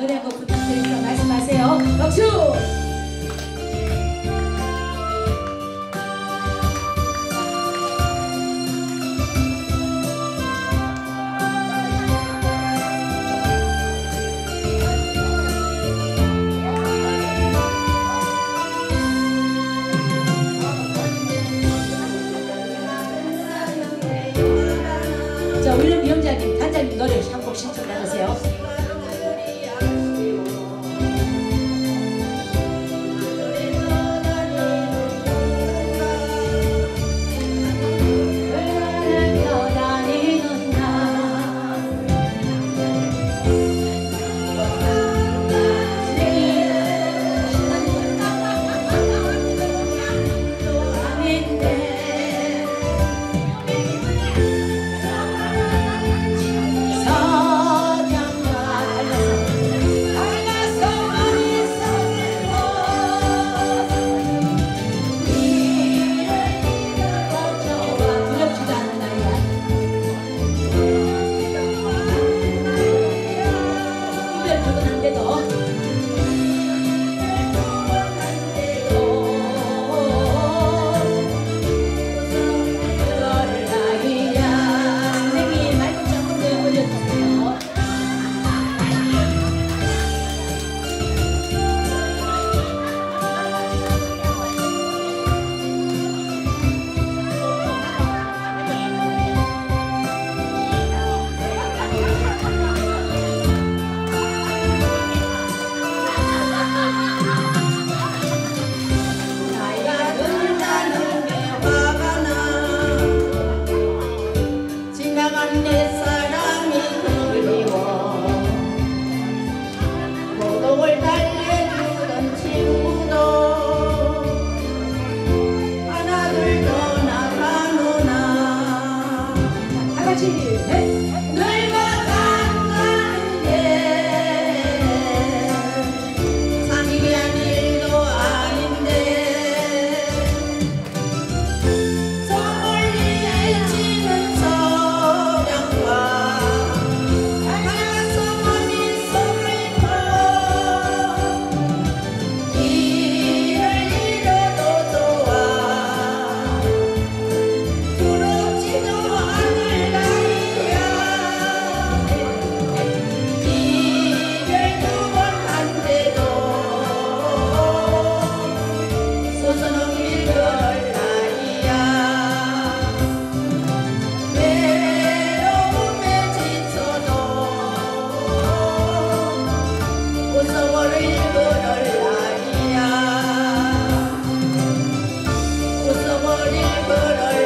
노래 한곡 부탁드리니까 말씀하세요. 박수! 위원장님, 단장님 노래 한곡 신청 나누세요. 이별 부분한데도 バイバね。đi bơ đời